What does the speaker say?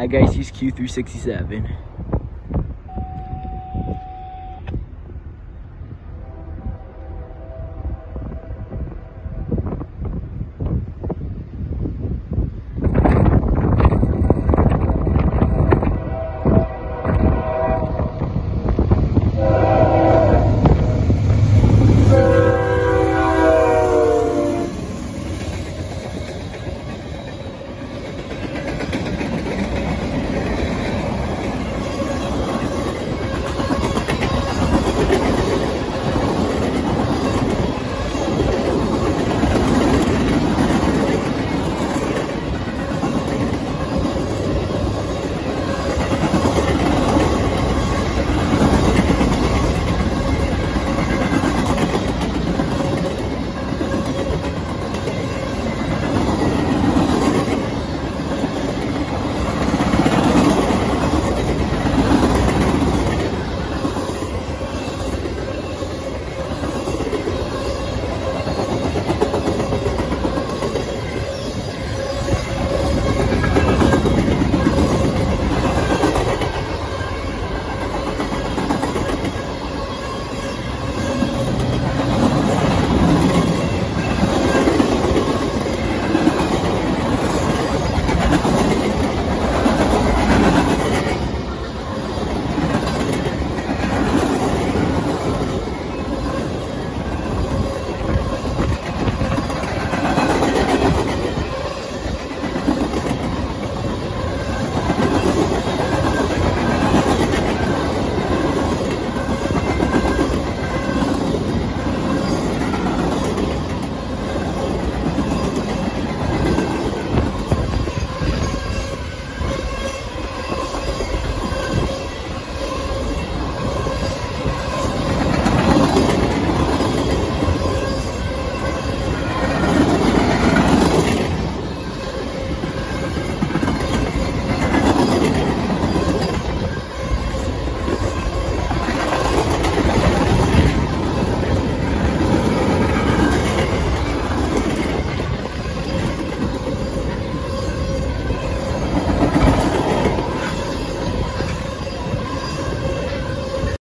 Hi guys, he's Q367.